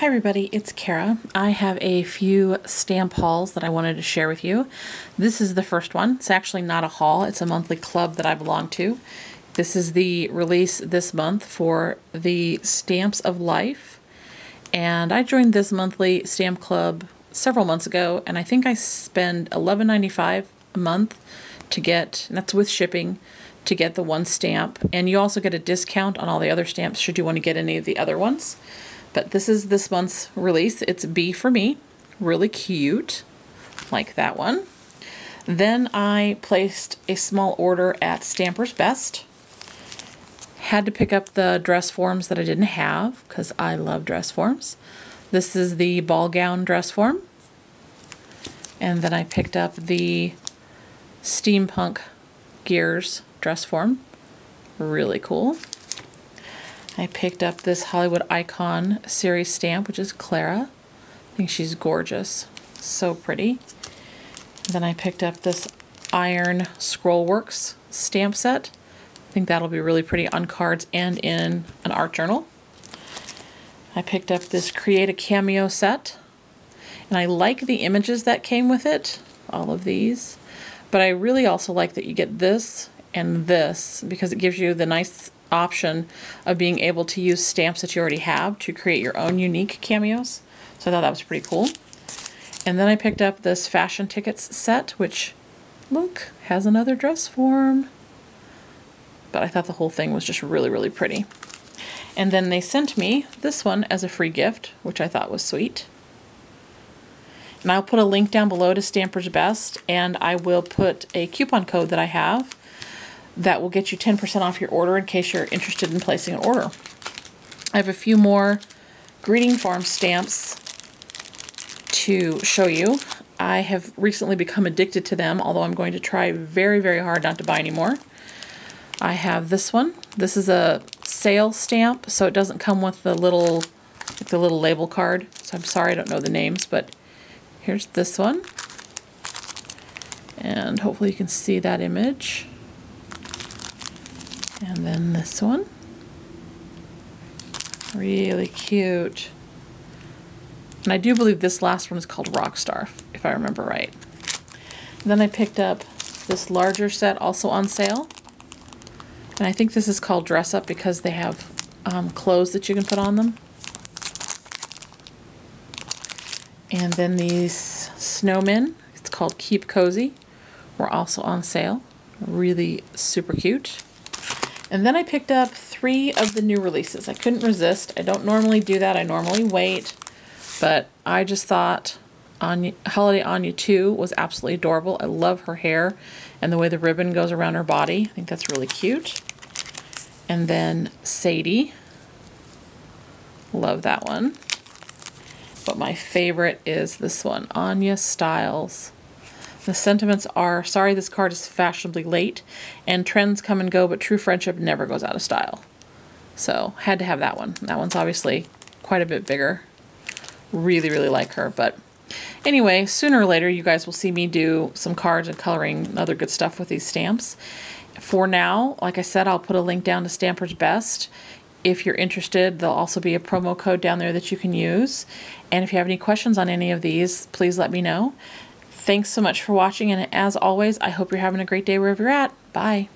Hi everybody, it's Kara. I have a few stamp hauls that I wanted to share with you. This is the first one. It's actually not a haul, it's a monthly club that I belong to. This is the release this month for the Stamps of Life. And I joined this monthly stamp club several months ago, and I think I spend $11.95 a month to get, that's with shipping, to get the one stamp. And you also get a discount on all the other stamps should you want to get any of the other ones. But this is this month's release. It's B for me. Really cute. Like that one. Then I placed a small order at Stamper's Best. Had to pick up the dress forms that I didn't have because I love dress forms. This is the ball gown dress form. And then I picked up the steampunk gears dress form. Really cool. I picked up this Hollywood Icon series stamp, which is Clara. I think she's gorgeous. So pretty. Then I picked up this Iron Scrollworks stamp set. I think that'll be really pretty on cards and in an art journal. I picked up this Create a Cameo set. And I like the images that came with it, all of these. But I really also like that you get this and this because it gives you the nice option of being able to use stamps that you already have to create your own unique cameos. So I thought that was pretty cool. And then I picked up this fashion tickets set, which, look, has another dress form. But I thought the whole thing was just really, really pretty. And then they sent me this one as a free gift, which I thought was sweet. And I'll put a link down below to Stamper's Best, and I will put a coupon code that I have that will get you 10% off your order in case you're interested in placing an order. I have a few more greeting farm stamps to show you. I have recently become addicted to them, although I'm going to try very, very hard not to buy any more. I have this one. This is a sale stamp, so it doesn't come with the little the little label card. So I'm sorry I don't know the names, but here's this one. And hopefully you can see that image. And then this one. Really cute. And I do believe this last one is called Rockstar, if I remember right. Then I picked up this larger set also on sale. And I think this is called Dress Up because they have um, clothes that you can put on them. And then these snowmen, it's called Keep Cozy, were also on sale. Really super cute. And then I picked up three of the new releases. I couldn't resist. I don't normally do that. I normally wait. But I just thought Anya, Holiday Anya 2 was absolutely adorable. I love her hair and the way the ribbon goes around her body. I think that's really cute. And then Sadie. Love that one. But my favorite is this one, Anya Styles. The sentiments are, sorry this card is fashionably late, and trends come and go, but true friendship never goes out of style. So, had to have that one. That one's obviously quite a bit bigger. Really, really like her, but anyway, sooner or later you guys will see me do some cards and coloring and other good stuff with these stamps. For now, like I said, I'll put a link down to Stamper's Best. If you're interested, there'll also be a promo code down there that you can use. And if you have any questions on any of these, please let me know. Thanks so much for watching, and as always, I hope you're having a great day wherever you're at. Bye.